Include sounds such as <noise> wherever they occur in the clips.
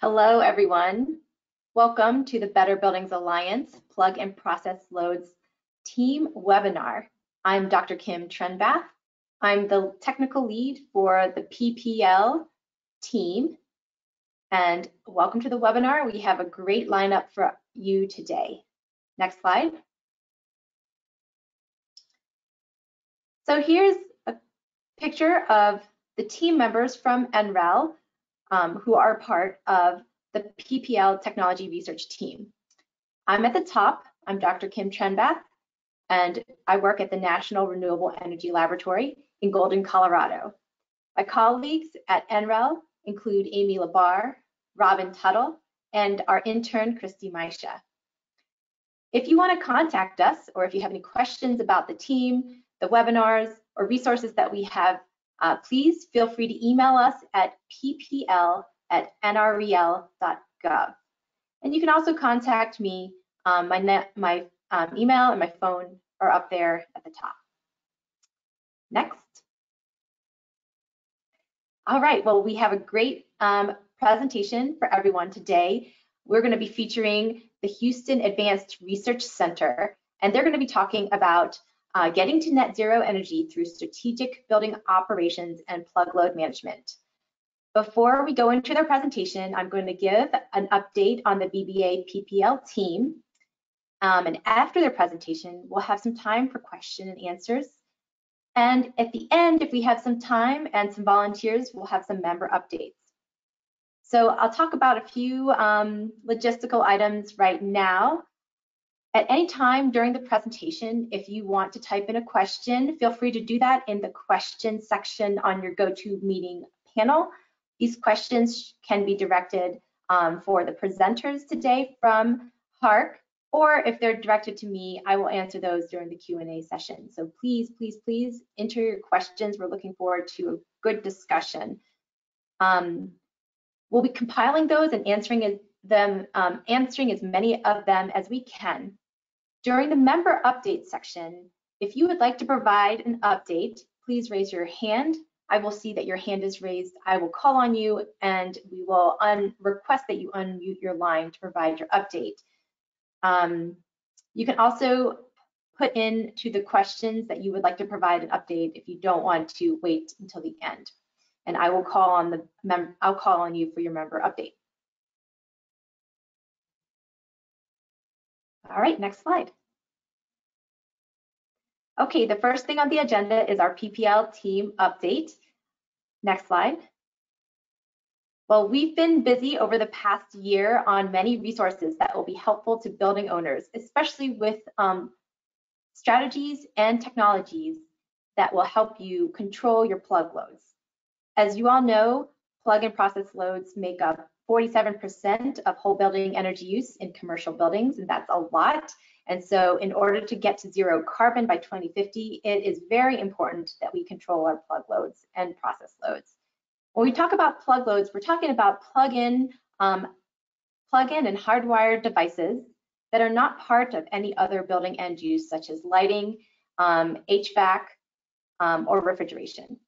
Hello, everyone. Welcome to the Better Buildings Alliance Plug and Process Loads team webinar. I'm Dr. Kim Trenbath. I'm the technical lead for the PPL team. And welcome to the webinar. We have a great lineup for you today. Next slide. So here's a picture of the team members from NREL um, who are part of the PPL Technology Research Team. I'm at the top. I'm Dr. Kim Trenbath, and I work at the National Renewable Energy Laboratory in Golden, Colorado. My colleagues at NREL include Amy LeBar, Robin Tuttle, and our intern, Christy Maisha. If you want to contact us, or if you have any questions about the team, the webinars, or resources that we have uh, please feel free to email us at ppl at nrel.gov. And you can also contact me. Um, my net, my um, email and my phone are up there at the top. Next. All right, well, we have a great um, presentation for everyone today. We're going to be featuring the Houston Advanced Research Center, and they're going to be talking about uh, getting to net zero energy through strategic building operations and plug load management. Before we go into their presentation, I'm going to give an update on the BBA PPL team. Um, and after their presentation, we'll have some time for question and answers. And at the end, if we have some time and some volunteers, we'll have some member updates. So I'll talk about a few um, logistical items right now. At any time during the presentation, if you want to type in a question, feel free to do that in the question section on your GoToMeeting panel. These questions can be directed um, for the presenters today from HARC, or if they're directed to me, I will answer those during the Q&A session. So please, please, please enter your questions. We're looking forward to a good discussion. Um, we'll be compiling those and answering them, um, answering as many of them as we can. During the member update section, if you would like to provide an update, please raise your hand. I will see that your hand is raised. I will call on you and we will request that you unmute your line to provide your update. Um, you can also put in to the questions that you would like to provide an update if you don't want to wait until the end. And I will call on the mem I'll call on you for your member update. All right, next slide. Okay, the first thing on the agenda is our PPL team update. Next slide. Well, we've been busy over the past year on many resources that will be helpful to building owners, especially with um, strategies and technologies that will help you control your plug loads. As you all know, plug and process loads make up 47% of whole building energy use in commercial buildings, and that's a lot. And so in order to get to zero carbon by 2050, it is very important that we control our plug loads and process loads. When we talk about plug loads, we're talking about plug-in um, plug-in and hardwired devices that are not part of any other building end use, such as lighting, um, HVAC, um, or refrigeration.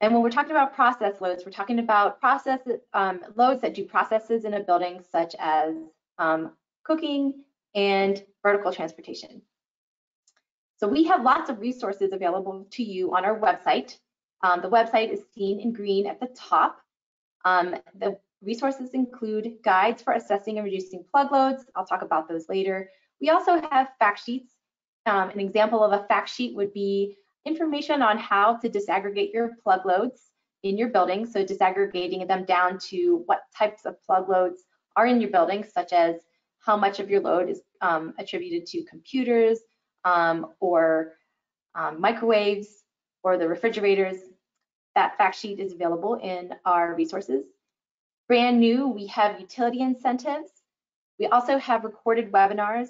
And when we're talking about process loads, we're talking about process um, loads that do processes in a building, such as um, cooking and vertical transportation. So we have lots of resources available to you on our website. Um, the website is seen in green at the top. Um, the resources include guides for assessing and reducing plug loads. I'll talk about those later. We also have fact sheets. Um, an example of a fact sheet would be information on how to disaggregate your plug loads in your building. So disaggregating them down to what types of plug loads are in your building, such as how much of your load is um, attributed to computers um, or um, microwaves or the refrigerators. That fact sheet is available in our resources. Brand new, we have utility incentives. We also have recorded webinars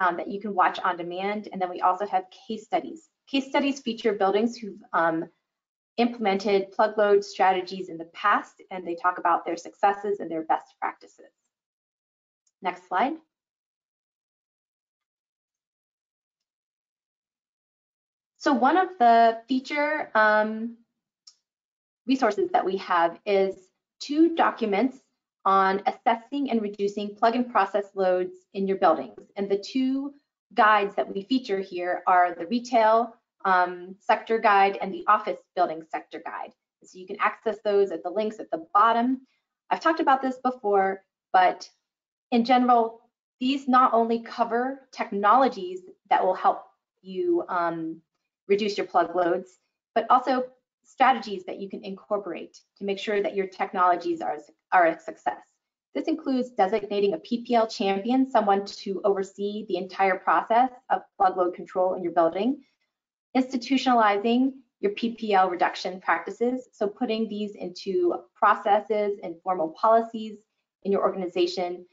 um, that you can watch on demand. And then we also have case studies. Case studies feature buildings who've um, implemented plug load strategies in the past, and they talk about their successes and their best practices. Next slide. So one of the feature um, resources that we have is two documents on assessing and reducing plug and process loads in your buildings. And the two guides that we feature here are the retail um, sector guide and the office building sector guide. So you can access those at the links at the bottom. I've talked about this before, but in general, these not only cover technologies that will help you um, reduce your plug loads, but also strategies that you can incorporate to make sure that your technologies are, are a success. This includes designating a PPL champion, someone to oversee the entire process of plug load control in your building, institutionalizing your PPL reduction practices, so putting these into processes and formal policies in your organization,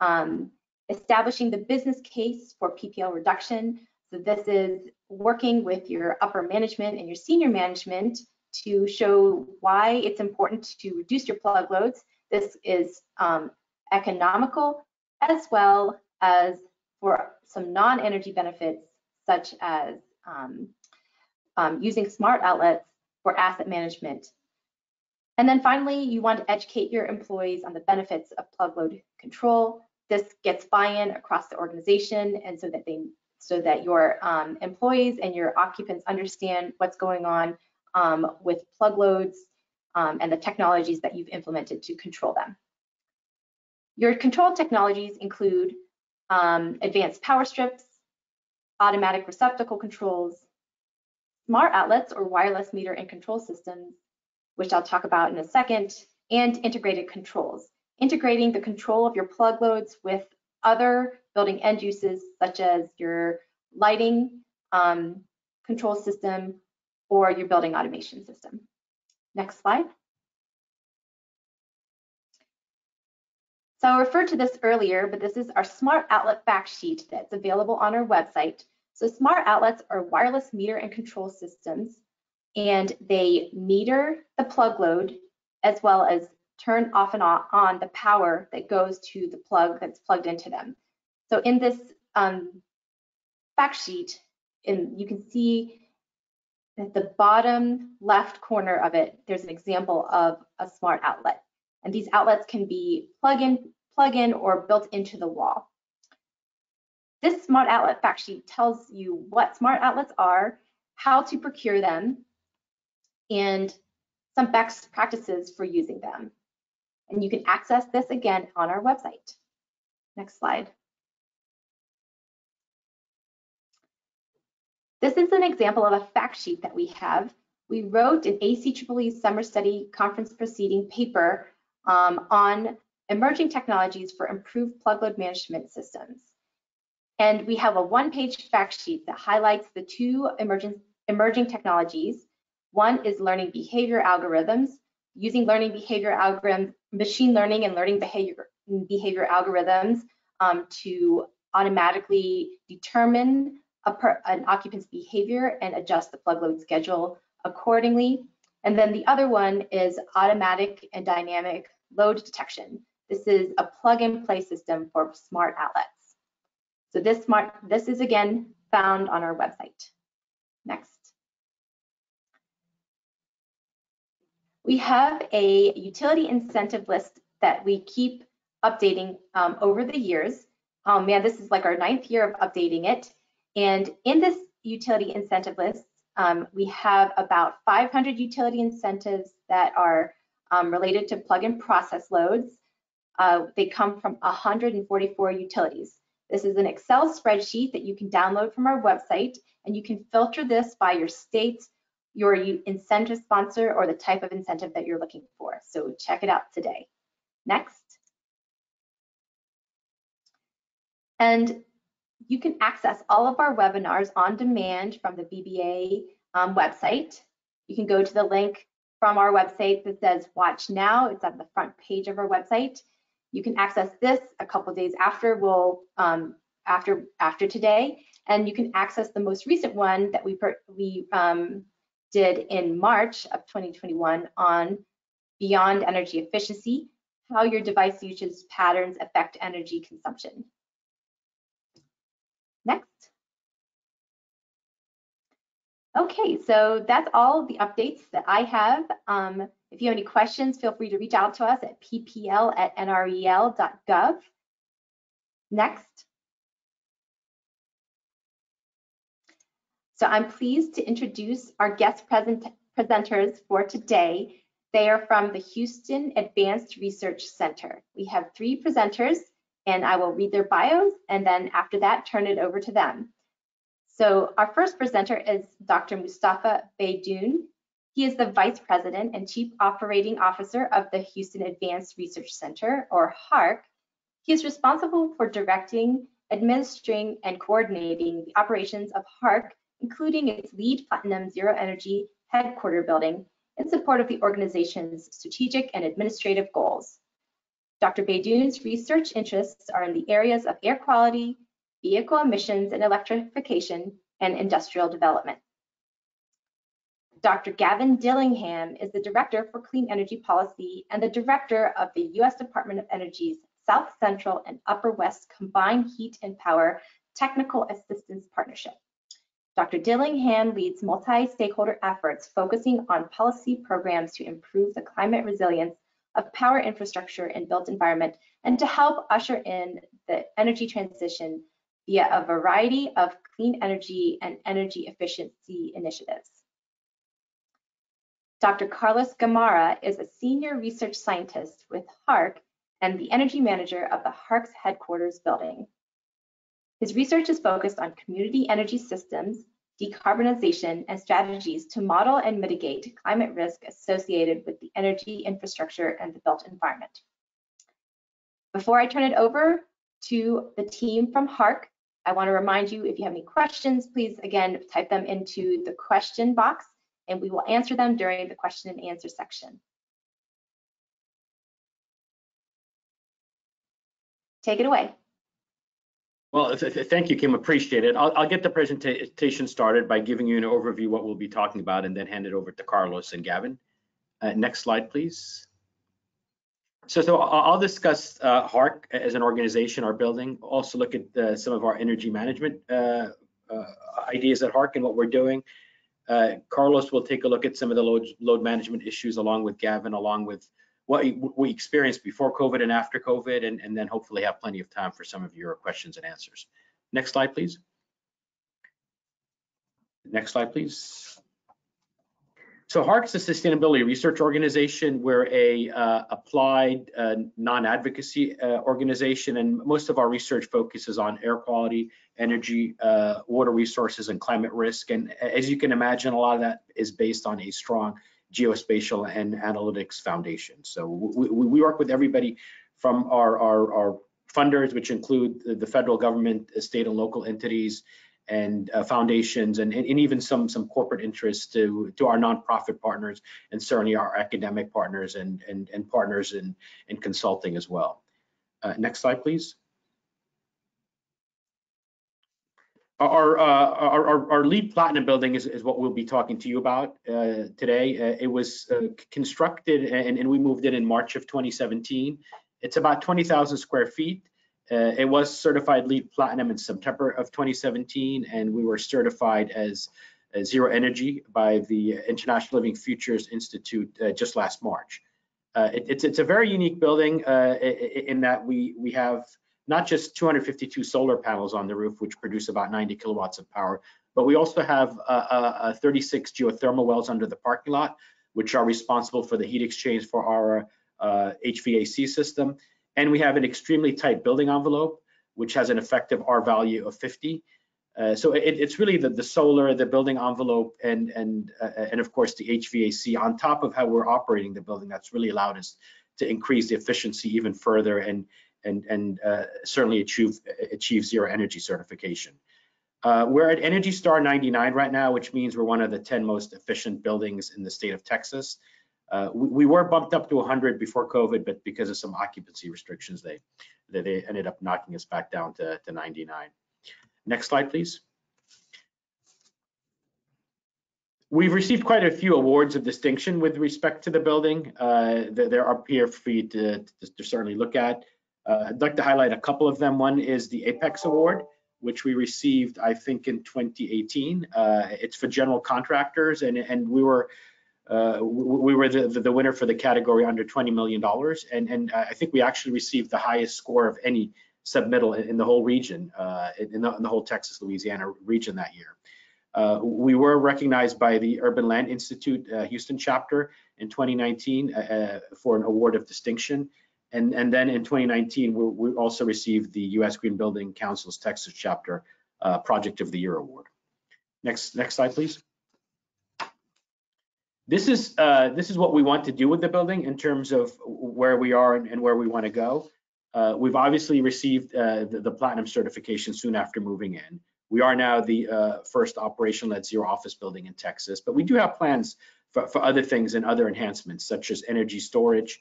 um, establishing the business case for PPL reduction. So this is working with your upper management and your senior management to show why it's important to reduce your plug loads. This is um, economical as well as for some non-energy benefits such as um, um, using smart outlets for asset management. And then finally, you want to educate your employees on the benefits of plug load control. This gets buy-in across the organization and so that they so that your um, employees and your occupants understand what's going on um, with plug loads um, and the technologies that you've implemented to control them. Your control technologies include um, advanced power strips, automatic receptacle controls, smart outlets or wireless meter and control systems, which I'll talk about in a second, and integrated controls, integrating the control of your plug loads with other building end uses such as your lighting um, control system or your building automation system. Next slide. So I referred to this earlier, but this is our smart outlet fact sheet that's available on our website. So smart outlets are wireless meter and control systems, and they meter the plug load as well as turn off and on the power that goes to the plug that's plugged into them. So in this um, fact sheet, in, you can see at the bottom left corner of it, there's an example of a smart outlet. And these outlets can be plug-in, plug-in or built into the wall. This smart outlet fact sheet tells you what smart outlets are, how to procure them, and some best practices for using them. And you can access this again on our website. Next slide. This is an example of a fact sheet that we have. We wrote an ACEEE Summer Study Conference Proceeding paper um, on emerging technologies for improved plug load management systems. And we have a one-page fact sheet that highlights the two emerging, emerging technologies. One is learning behavior algorithms, using learning behavior algorithms, machine learning and learning behavior, behavior algorithms um, to automatically determine per, an occupant's behavior and adjust the plug load schedule accordingly. And then the other one is automatic and dynamic load detection. This is a plug and play system for smart outlets. So this smart, this is again found on our website. Next. We have a utility incentive list that we keep updating um, over the years. Um, man, this is like our ninth year of updating it. And in this utility incentive list, um, we have about 500 utility incentives that are um, related to plug-in process loads. Uh, they come from 144 utilities. This is an Excel spreadsheet that you can download from our website, and you can filter this by your state, your incentive sponsor, or the type of incentive that you're looking for. So check it out today. Next. And you can access all of our webinars on demand from the BBA um, website. You can go to the link from our website that says watch now. It's on the front page of our website. You can access this a couple days after we'll um, after after today, and you can access the most recent one that we we um, did in March of 2021 on beyond energy efficiency, how your device usage patterns affect energy consumption. Next. Okay, so that's all the updates that I have. Um, If you have any questions, feel free to reach out to us at ppl at nrel.gov. Next. So I'm pleased to introduce our guest present presenters for today. They are from the Houston Advanced Research Center. We have three presenters and I will read their bios and then after that turn it over to them. So our first presenter is Dr. Mustafa Beydoun. He is the Vice President and Chief Operating Officer of the Houston Advanced Research Center, or HARC. He is responsible for directing, administering, and coordinating the operations of HARC including its LEED Platinum Zero Energy headquarter building in support of the organization's strategic and administrative goals. Dr. Beydoun's research interests are in the areas of air quality, vehicle emissions and electrification, and industrial development. Dr. Gavin Dillingham is the Director for Clean Energy Policy and the Director of the U.S. Department of Energy's South Central and Upper West Combined Heat and Power Technical Assistance Partnership. Dr. Dillingham leads multi-stakeholder efforts focusing on policy programs to improve the climate resilience of power infrastructure and built environment and to help usher in the energy transition via a variety of clean energy and energy efficiency initiatives. Dr. Carlos Gamarra is a senior research scientist with HARC and the energy manager of the HARC's headquarters building. His research is focused on community energy systems, decarbonization, and strategies to model and mitigate climate risk associated with the energy infrastructure and the built environment. Before I turn it over to the team from HARC, I want to remind you if you have any questions, please again type them into the question box and we will answer them during the question and answer section. Take it away. Well, th th thank you, Kim. Appreciate it. I'll, I'll, get the presentation started by giving you an overview what we'll be talking about and then hand it over to Carlos and Gavin. Uh, next slide, please. So, so I'll discuss uh, HARC as an organization, our building, also look at uh, some of our energy management uh, uh, ideas at HARC and what we're doing. Carlos will take a look at some of the load, load management issues along with Gavin, along with what we experienced before COVID and after COVID, and, and then hopefully have plenty of time for some of your questions and answers. Next slide, please. Next slide, please. So HARC's a sustainability research organization. We're a uh, applied uh, non-advocacy uh, organization, and most of our research focuses on air quality, energy, uh, water resources, and climate risk. And as you can imagine, a lot of that is based on a strong geospatial and analytics foundation. So we, we work with everybody from our, our, our, funders, which include the federal government, state and local entities, and uh, foundations, and, and, even some some corporate interests to to our nonprofit partners, and certainly our academic partners and and, and partners in in consulting as well. Uh, next slide, please. Our, uh, our, our, LEED Platinum building is, is, what we'll be talking to you about uh, today. Uh, it was uh, constructed and, and, we moved in in March of 2017. It's about 20,000 square feet. Uh, it was certified LEED Platinum in September of 2017, and we were certified as zero energy by the International Living Futures Institute uh, just last March. It, it's, it's a very unique building in that we, we have not just 252 solar panels on the roof, which produce about 90 kilowatts of power, but we also have uh, uh, 36 geothermal wells under the parking lot, which are responsible for the heat exchange for our uh, HVAC system. And we have an extremely tight building envelope, which has an effective R value of 50. Uh, so it, it's really the, the solar, the building envelope, and and uh, and of course the HVAC on top of how we're operating the building. That's really allowed us to increase the efficiency even further and and, and uh, certainly achieve, achieve zero energy certification. Uh, we're at Energy Star 99 right now, which means we're one of the 10 most efficient buildings in the state of Texas. Uh, we, we, were bumped up to 100 before COVID, but because of some occupancy restrictions, they, they, they ended up knocking us back down to, to 99. Next slide, please. We've received quite a few awards of distinction with respect to the building. Uh, they're up here for you to, to, to certainly look at. Uh, I'd like to highlight a couple of them. One is the Apex Award, which we received, I think, in 2018. Uh, it's for general contractors, and, and we were Uh, we were the, the, winner for the category under $20 million. And, and I think we actually received the highest score of any submittal in, in the whole region, uh, in, the, in the whole Texas, Louisiana region that year. Uh, we were recognized by the Urban Land Institute uh, Houston chapter in 2019 uh, for an award of distinction. And, and then in 2019, we, we also received the U.S. Green Building Council's Texas chapter uh, Project of the Year award. Next, next slide, please. This is uh, this is what we want to do with the building in terms of where we are and, and where we want to go. Uh, we've obviously received uh, the, the, platinum certification soon after moving in. We are now the uh, first operational net zero office building in Texas, but we do have plans for, for other things and other enhancements such as energy storage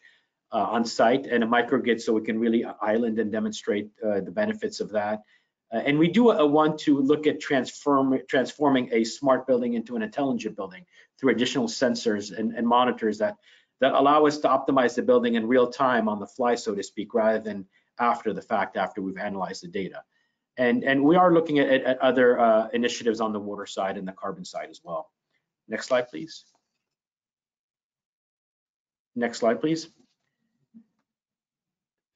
on site and a microgrid so we can really island and demonstrate uh, the benefits of that. Uh, and we do uh, want to look at transform, transforming a smart building into an intelligent building through additional sensors and, and, monitors that, that allow us to optimize the building in real time on the fly, so to speak, rather than after the fact, after we've analyzed the data. And, and we are looking at, at other uh, initiatives on the water side and the carbon side as well. Next slide, please. Next slide, please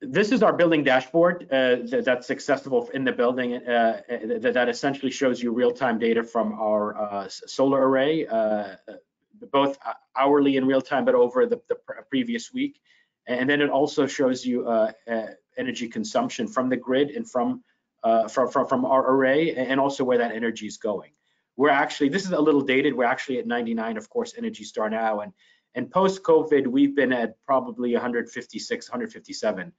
this is our building dashboard uh, that, that's accessible in the building uh, that, essentially shows you real-time data from our uh, solar array, uh, both hourly and real-time, but over the, the, previous week. And then it also shows you uh, uh, energy consumption from the grid and from, from, from, from our array and also where that energy is going. We're actually, this is a little dated, we're actually at 99, of course, Energy Star now. And, and post-COVID, we've been at probably 156, 157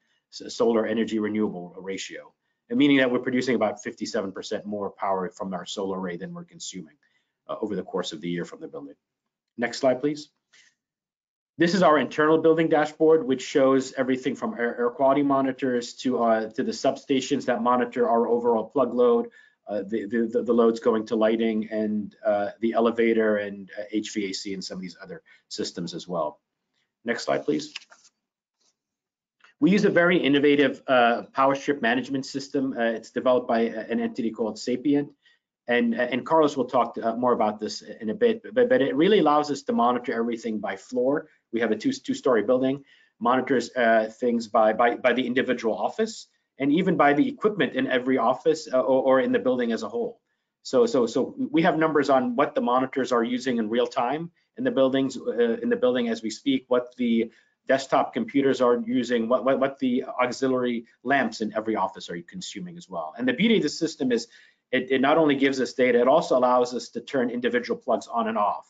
solar energy renewable ratio, meaning that we're producing about 57% more power from our solar array than we're consuming uh, over the course of the year from the building. Next slide, please. This is our internal building dashboard, which shows everything from air, air quality monitors to uh, to the substations that monitor our overall plug load, uh, the, the, the loads going to lighting and uh, the elevator and HVAC uh, and some of these other systems as well. Next slide, please. We use a very innovative uh, power strip management system. Uh, it's developed by an entity called Sapient. And, uh, and Carlos will talk uh, more about this in a bit, but, but it really allows us to monitor everything by floor. We have a two, two-story building, monitors uh, things by, by, by the individual office and even by the equipment in every office uh, or, or in the building as a whole. So, so, so we have numbers on what the monitors are using in real time in the buildings, uh, in the building as we speak, what the desktop computers are using, what, what, what the auxiliary lamps in every office are consuming as well. And the beauty of the system is it, it not only gives us data, it also allows us to turn individual plugs on and off.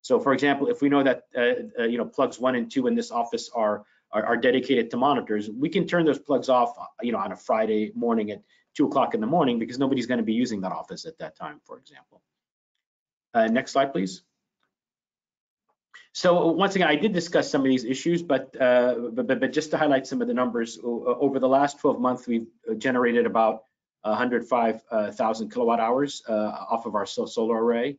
So for example, if we know that uh, uh, you know plugs one and two in this office are, are, are dedicated to monitors, we can turn those plugs off you know on a Friday morning at two o'clock in the morning because nobody's going to be using that office at that time, for example. Uh, next slide, please. So once again, I did discuss some of these issues, but, uh, but, but, just to highlight some of the numbers, over the last 12 months, we've generated about 105,000 kilowatt hours uh, off of our solar array.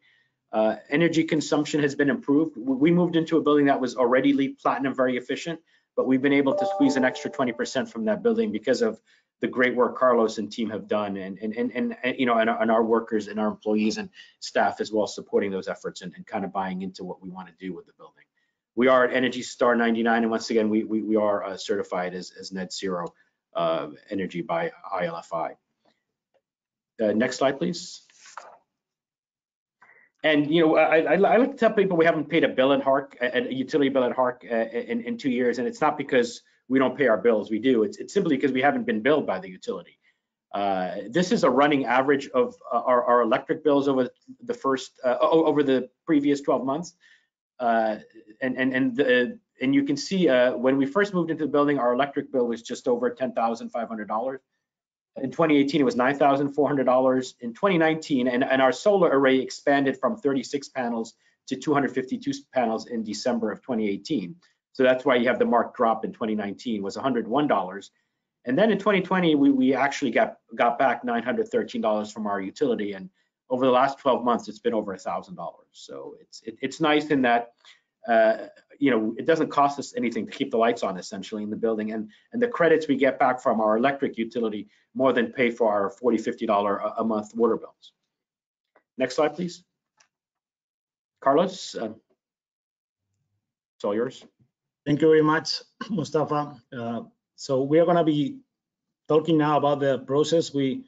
Uh, energy consumption has been improved. We moved into a building that was already LEED Platinum very efficient, but we've been able to squeeze an extra 20% from that building because of the great work Carlos and team have done and, and, and, and you know, and, and, our workers and our employees and staff as well supporting those efforts and, and kind of buying into what we want to do with the building. We are at Energy Star 99, and once again, we, we, we are uh, certified as, as net zero uh, energy by ILFI. Uh, next slide, please. And you know, I, I, I, like to tell people we haven't paid a bill at HARC, a, a utility bill at HARC uh, in, in two years, and it's not because we don't pay our bills. We do. It's, it's simply because we haven't been billed by the utility. Uh, this is a running average of uh, our, our, electric bills over the first uh, over the previous 12 months, uh, and and and the, and you can see uh, when we first moved into the building, our electric bill was just over ten thousand five hundred dollars. In 2018, it was nine thousand four hundred dollars. In 2019, and and our solar array expanded from 36 panels to 252 panels in December of 2018. So that's why you have the marked drop in 2019 was $101. And then in 2020, we, we actually got, got back $913 from our utility. And over the last 12 months, it's been over $1,000. So it's, it, it's nice in that, uh, you know, it doesn't cost us anything to keep the lights on essentially in the building. And, and the credits we get back from our electric utility more than pay for our $40, $50 a, month water bills. Next slide, please. Carlos. Uh, It's all yours. Thank you very much, Mustafa. Uh, so we are going to be talking now about the process we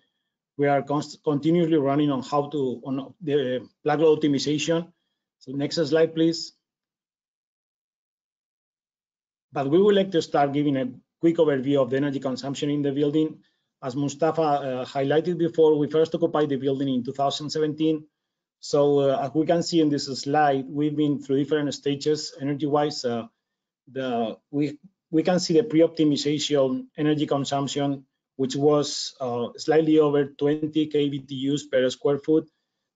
we are continuously running on how to on the plug load optimization. So next slide, please. But we would like to start giving a quick overview of the energy consumption in the building. As Mustafa uh, highlighted before, we first occupied the building in 2017. So uh, as we can see in this slide, we've been through different stages energy-wise. Uh, the we we can see the pre-optimization energy consumption, which was uh, slightly over 20 kBTUs per square foot.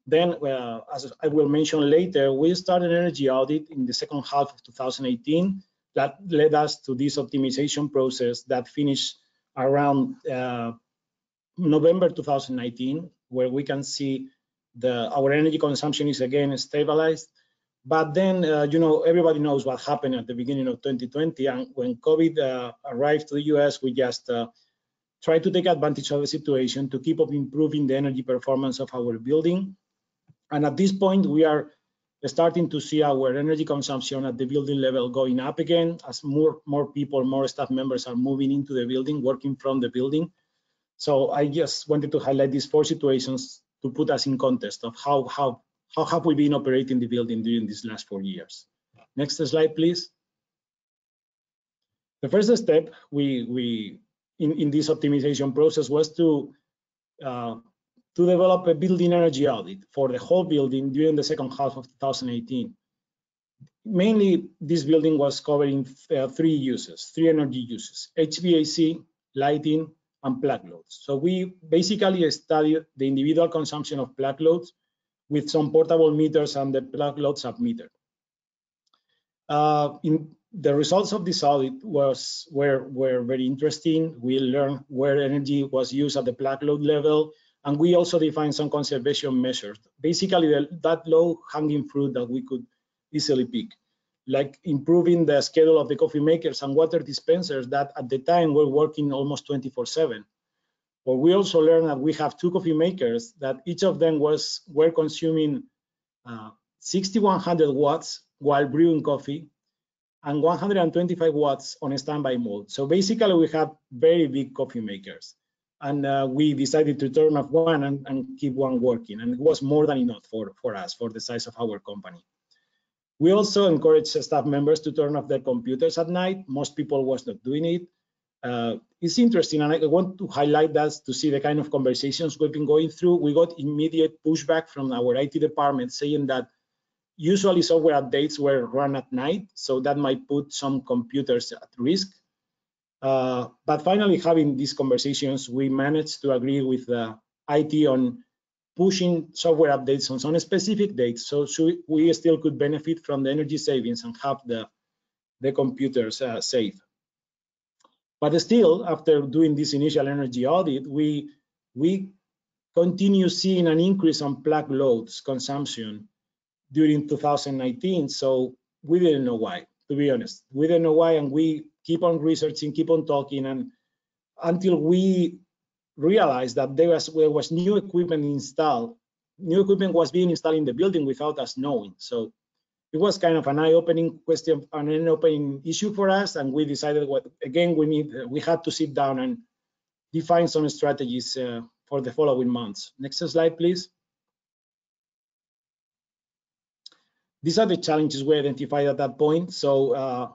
Then, uh, as I will mention later, we started an energy audit in the second half of 2018. That led us to this optimization process that finished around uh, November 2019, where we can see the our energy consumption is again stabilized. But then, uh, you know, everybody knows what happened at the beginning of 2020, and when COVID uh, arrived to the US, we just uh, tried to take advantage of the situation to keep up improving the energy performance of our building. And at this point, we are starting to see our energy consumption at the building level going up again as more more people, more staff members are moving into the building, working from the building. So I just wanted to highlight these four situations to put us in context of how how how have we been operating the building during these last four years. Next slide, please. The first step we we in in this optimization process was to uh, to develop a building energy audit for the whole building during the second half of 2018. Mainly, this building was covering uh, three uses, three energy uses, HVAC, lighting, and plug loads. So we basically studied the individual consumption of plug loads with some portable meters and the plug load submeter. Uh, in the results of this audit was were were very interesting. We learned where energy was used at the plug load level, and we also defined some conservation measures. Basically, the, that low hanging fruit that we could easily pick, like improving the schedule of the coffee makers and water dispensers that at the time were working almost 24 7 but we also learned that we have two coffee makers that each of them was were consuming uh, 6100 watts while brewing coffee and 125 watts on a standby mode. So basically we have very big coffee makers and uh, we decided to turn off one and, and, keep one working and it was more than enough for, for us for the size of our company. We also encouraged staff members to turn off their computers at night. Most people was not doing it uh, it's interesting, and I want to highlight that to see the kind of conversations we've been going through. We got immediate pushback from our IT department saying that usually software updates were run at night, so that might put some computers at risk. Uh, but finally, having these conversations, we managed to agree with the IT on pushing software updates on some specific dates, so, we still could benefit from the energy savings and have the the computers uh, safe. But still, after doing this initial energy audit, we we continue seeing an increase on plug loads consumption during 2019. So we didn't know why, to be honest. We didn't know why, and we keep on researching, keep on talking, and until we realized that there was there was new equipment installed. New equipment was being installed in the building without us knowing. So it was kind of an eye-opening question, an eye-opening issue for us, and we decided what again we need we had to sit down and define some strategies uh, for the following months. Next slide, please. These are the challenges we identified at that point. So uh,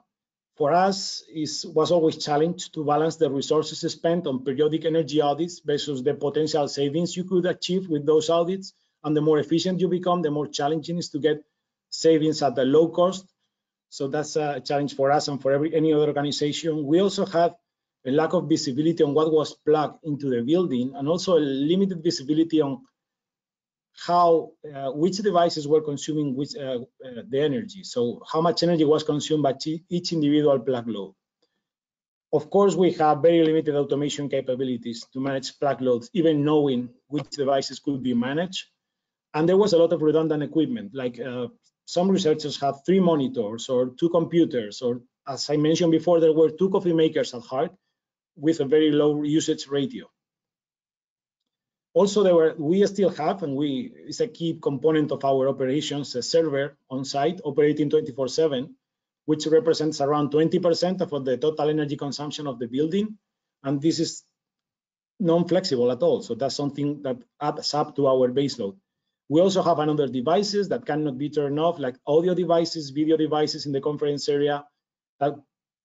for us, it was always challenge to balance the resources spent on periodic energy audits versus the potential savings you could achieve with those audits. And the more efficient you become, the more challenging is to get savings at a low cost. So that's a challenge for us and for every any other organization. We also had a lack of visibility on what was plugged into the building and also a limited visibility on how uh, which devices were consuming which uh, uh, the energy so how much energy was consumed by each individual plug load of course we have very limited automation capabilities to manage plug loads even knowing which devices could be managed and there was a lot of redundant equipment like uh, some researchers have three monitors or two computers, or as I mentioned before, there were two coffee makers at HARC with a very low usage ratio. Also, there were we still have, and we it's a key component of our operations, a server on site operating 24/7, which represents around 20% of the total energy consumption of the building. And this is non-flexible at all. So that's something that adds up to our baseload. We also have another devices that cannot be turned off, like audio devices, video devices in the conference area that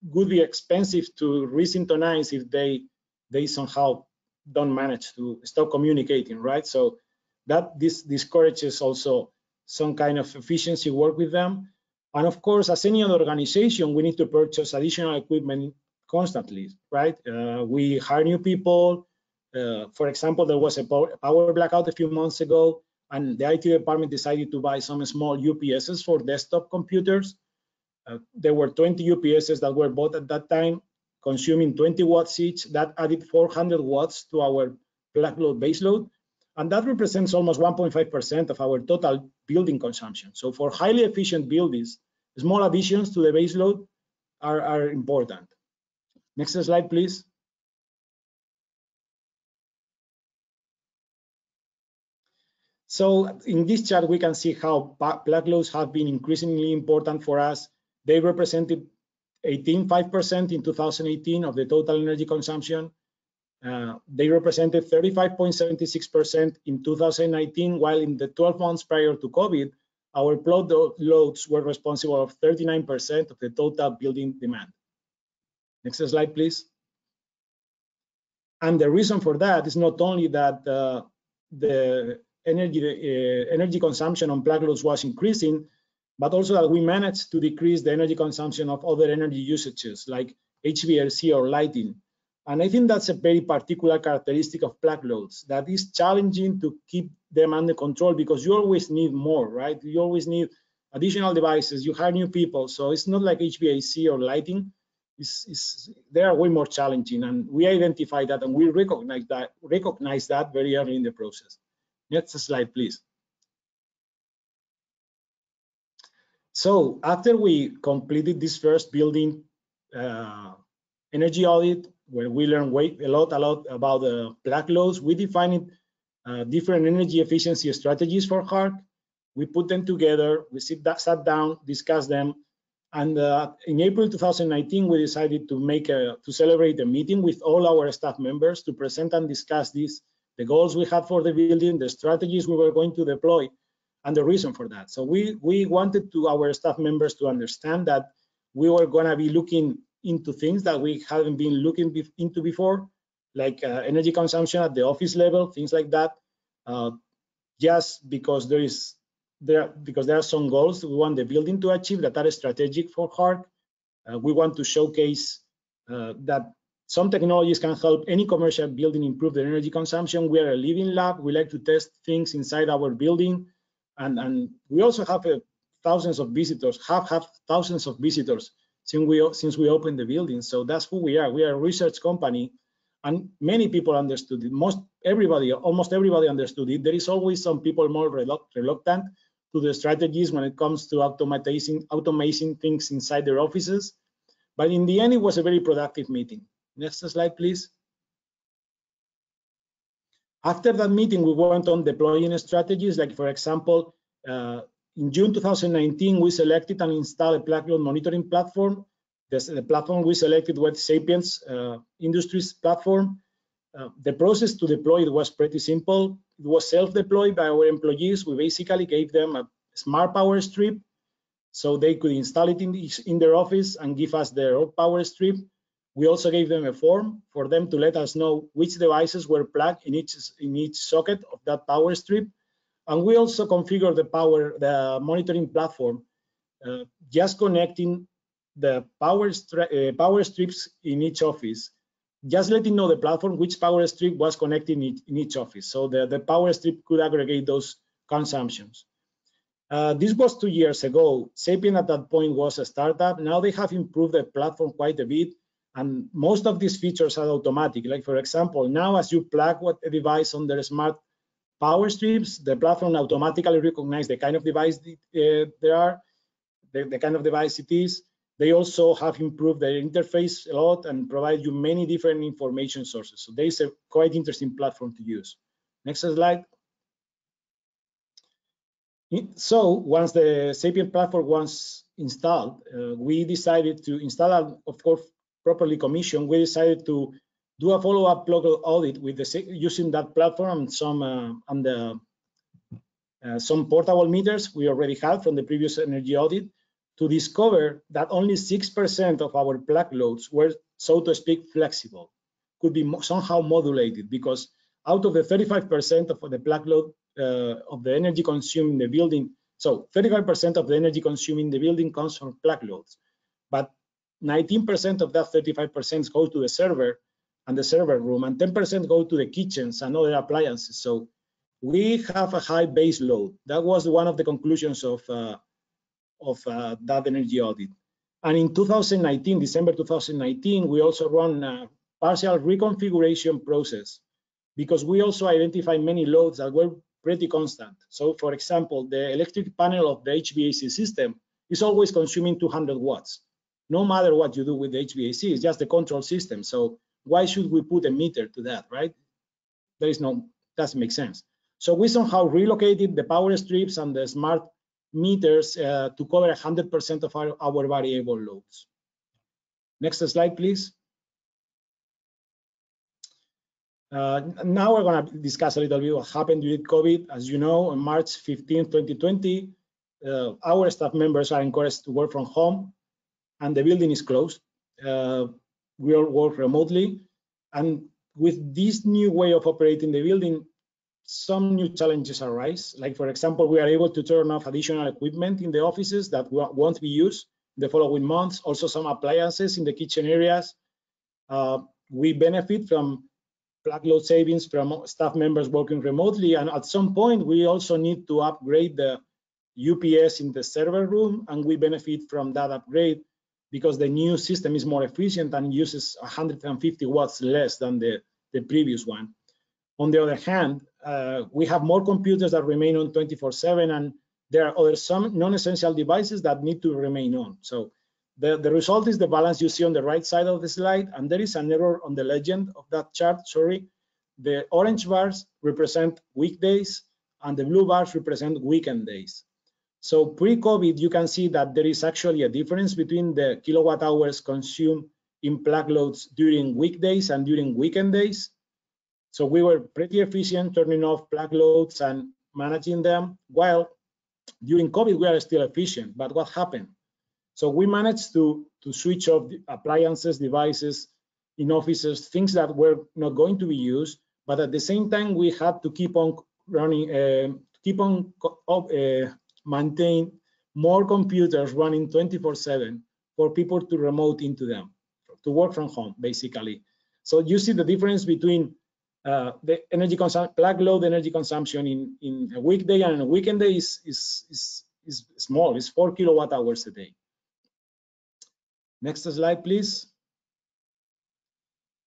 would be expensive to resynchronize if they they somehow don't manage to stop communicating, right? So that this discourages also some kind of efficiency work with them. And of course, as any other organization, we need to purchase additional equipment constantly, right? Uh, we hire new people. Uh, for example, there was a power blackout a few months ago, and the IT department decided to buy some small UPSs for desktop computers. Uh, there were 20 UPSs that were bought at that time, consuming 20 watts each. That added 400 watts to our plug load base load. And that represents almost 1.5% of our total building consumption. So for highly efficient buildings, small additions to the base load are, are important. Next slide, please. So in this chart, we can see how plug loads have been increasingly important for us. They represented 18.5% in 2018 of the total energy consumption. Uh, they represented 35.76% in 2019, while in the 12 months prior to COVID, our plug loads were responsible of 39% of the total building demand. Next slide, please. And the reason for that is not only that uh, the energy uh, energy consumption on plug loads was increasing, but also that we managed to decrease the energy consumption of other energy usages like HVAC or lighting. And I think that's a very particular characteristic of plug loads that is challenging to keep them under control because you always need more, right? You always need additional devices, you hire new people. So it's not like HVAC or lighting. It's, it's, they are way more challenging and we identify that and we recognize that recognize that very early in the process. Next slide, please. So after we completed this first building uh, energy audit, where we learned a lot, a lot about the plug loads. We defined uh, different energy efficiency strategies for HARC. We put them together, we sit that, sat down, discussed them, and uh, in April 2019, we decided to make a, to celebrate a meeting with all our staff members to present and discuss this, the goals we had for the building, the strategies we were going to deploy, and the reason for that. So we we wanted to our staff members to understand that we were going to be looking into things that we haven't been looking be into before, like uh, energy consumption at the office level, things like that. Uh, just because there is there because there are some goals we want the building to achieve that are strategic for HARC. Uh, we want to showcase uh, that some technologies can help any commercial building improve their energy consumption. We are a living lab. We like to test things inside our building, and and we also have uh, thousands of visitors. Have thousands of visitors since we since we opened the building. So that's who we are. We are a research company, and many people understood it. Most everybody, almost everybody understood it. There is always some people more reluctant to the strategies when it comes to automating automating things inside their offices. But in the end, it was a very productive meeting. Next slide, please. After that meeting, we went on deploying strategies, like for example, uh, in June 2019, we selected and installed a platform monitoring platform. This, the platform we selected was Sapient's uh, Industries platform. Uh, the process to deploy it was pretty simple. It was self-deployed by our employees. We basically gave them a smart power strip so they could install it in, the, in their office and give us their power strip. We also gave them a form for them to let us know which devices were plugged in each, in each socket of that power strip and we also configured the power, the monitoring platform, uh, just connecting the power, uh, power strips in each office, just letting know the platform which power strip was connected in each, in each office. So the, the power strip could aggregate those consumptions. Uh, this was two years ago. Sapient at that point was a startup. Now they have improved the platform quite a bit. And most of these features are automatic. Like for example, now as you plug what a device on their smart power strips, the platform automatically recognizes the kind of device uh, there are, the, the, kind of device it is. They also have improved their interface a lot and provide you many different information sources. So there is a quite interesting platform to use. Next slide. So once the Sapient platform was installed, uh, we decided to install, of course, properly commissioned. We decided to do a follow-up local audit with the using that platform and some uh, and the uh, some portable meters we already had from the previous energy audit to discover that only 6% of our plug loads were, so to speak, flexible, could be somehow modulated because out of the 35% of the plug load uh, of the energy consumed in the building, so 35% of the energy consumed in the building comes from plug loads, 19% of that 35% go to the server and the server room, and 10% go to the kitchens and other appliances. So we have a high base load. That was one of the conclusions of uh, of uh, that energy audit. And in 2019, December 2019, we also run a partial reconfiguration process because we also identified many loads that were pretty constant. So for example, the electric panel of the HVAC system is always consuming 200 watts. No matter what you do with the HVAC, it's just the control system. So why should we put a meter to that, right? There is no, doesn't make sense. So we somehow relocated the power strips and the smart meters uh, to cover 100% of our, our variable loads. Next slide, please. Uh, now we're going to discuss a little bit what happened during COVID. As you know, on March 15, 2020, uh, our staff members are encouraged to work from home and the building is closed. Uh, we all work remotely. And with this new way of operating the building, some new challenges arise. Like for example, we are able to turn off additional equipment in the offices that won't be used the following months. Also some appliances in the kitchen areas. Uh, we benefit from plug load savings from staff members working remotely. And at some point, we also need to upgrade the UPS in the server room, and we benefit from that upgrade because the new system is more efficient and uses 150 watts less than the, the previous one. On the other hand, uh, we have more computers that remain on 24/7, and there are other some non-essential devices that need to remain on. So the, the result is the balance you see on the right side of the slide, and there is an error on the legend of that chart, sorry. The orange bars represent weekdays, and the blue bars represent weekend days. So pre-COVID, you can see that there is actually a difference between the kilowatt hours consumed in plug loads during weekdays and during weekend days. So we were pretty efficient turning off plug loads and managing them, while during COVID, we are still efficient. But what happened? So we managed to, to switch off appliances, devices in offices, things that were not going to be used, but at the same time, we had to keep on running, uh, keep on uh, maintain more computers running 24/7 for people to remote into them, to work from home, basically. So you see the difference between uh, the energy consumption, plug load energy consumption in, in a weekday and a weekend day is, is, is, is small, it's four kilowatt hours a day. Next slide, please.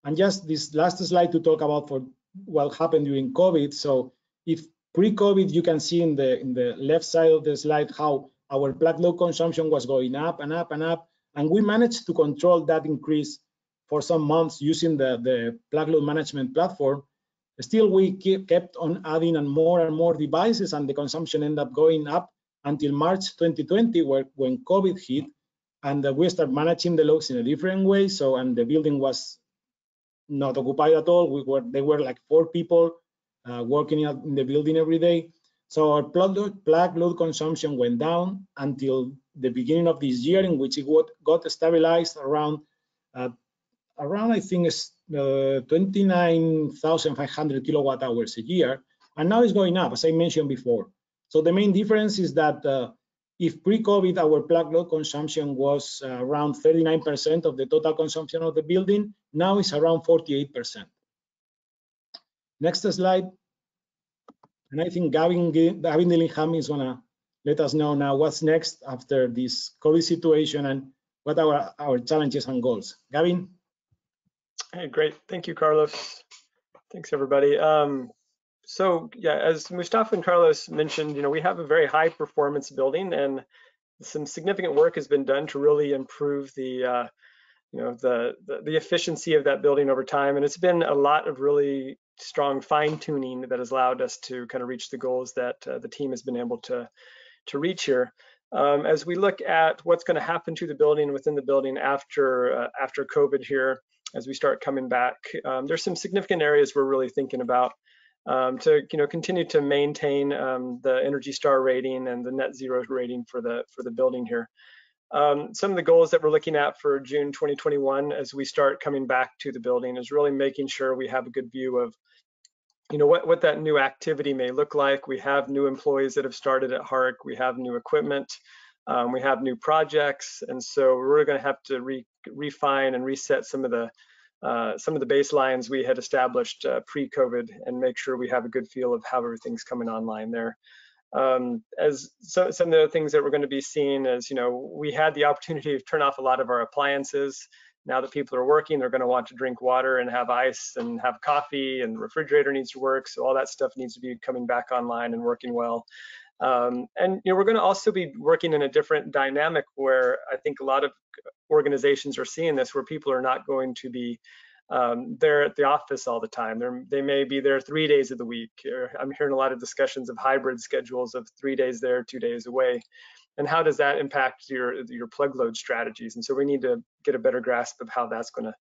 And just this last slide to talk about for what happened during COVID. So if pre-COVID, you can see in the in the left side of the slide how our plug load consumption was going up and up and up, and we managed to control that increase for some months using the, the plug load management platform. Still, we keep, kept on adding and more and more devices and the consumption ended up going up until March 2020, where when COVID hit and uh, we started managing the loads in a different way. So, and the building was not occupied at all. We were, they were like four people uh, working in the building every day. So our plug load, consumption went down until the beginning of this year, in which it got, stabilized around uh, around I think uh, 29,500 kilowatt hours a year, and now it's going up, as I mentioned before. So the main difference is that uh, if pre-COVID our plug load consumption was uh, around 39% of the total consumption of the building, now it's around 48%. Next slide. And I think Gavin, Gavin Dillingham is gonna let us know now what's next after this COVID situation and what are our challenges and goals. Gavin? Hey, great. Thank you, Carlos. Thanks, everybody. Um, so yeah, as Mustafa and Carlos mentioned, you know, we have a very high performance building and some significant work has been done to really improve the, uh, you know, the, the, the efficiency of that building over time. And it's been a lot of really strong fine tuning that has allowed us to kind of reach the goals that uh, the team has been able to, to reach here. Um, as we look at what's going to happen to the building within the building after uh, after COVID here, as we start coming back, um, there's some significant areas we're really thinking about um, to you know continue to maintain um, the Energy Star rating and the Net Zero rating for the for the building here. Um, some of the goals that we're looking at for June 2021 as we start coming back to the building is really making sure we have a good view of you know what, what that new activity may look like. We have new employees that have started at HARC. We have new equipment. Um, we have new projects. And so we're going to have to re refine and reset some of the uh, some of the baselines we had established uh, pre-COVID and make sure we have a good feel of how everything's coming online there. Um, as so, some of the things that we're going to be seeing is, you know, we had the opportunity to turn off a lot of our appliances now that people are working, they're going to want to drink water and have ice and have coffee, and the refrigerator needs to work. So all that stuff needs to be coming back online and working well. Um, and you know, we're going to also be working in a different dynamic where I think a lot of organizations are seeing this, where people are not going to be um, at the office all the time. They're, they may be there three days of the week. I'm hearing a lot of discussions of hybrid schedules of three days there, two days away and how does that impact your your plug load strategies? And so we need to get a better grasp of how that's going to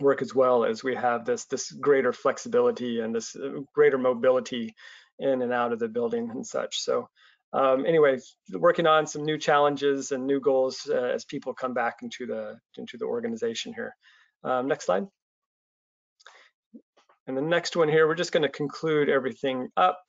work as well as we have this this greater flexibility and this uh, greater mobility in and out of the building and such. So um, anyway working on some new challenges and new goals uh, as people come back into the into the organization here. Um, next slide. And the next one here we're just going to conclude everything up.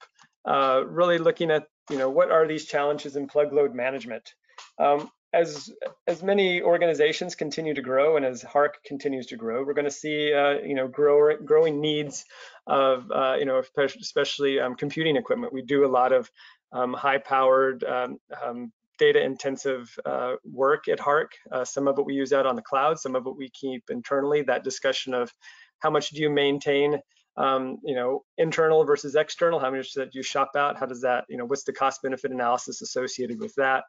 Uh, really looking at you know, what are these challenges in plug load management? Um, as as many organizations continue to grow and as HARC continues to grow, we're going to see uh, you know grow, growing needs of uh, you know especially um, computing equipment. We do a lot of um, high-powered um, um, data-intensive uh, work at HARC. Uh, some of it we use out on the cloud, some of it we keep internally. That discussion of how much do you maintain um, you know, internal versus external, how much that you shop out, how does that, you know, what's the cost benefit analysis associated with that?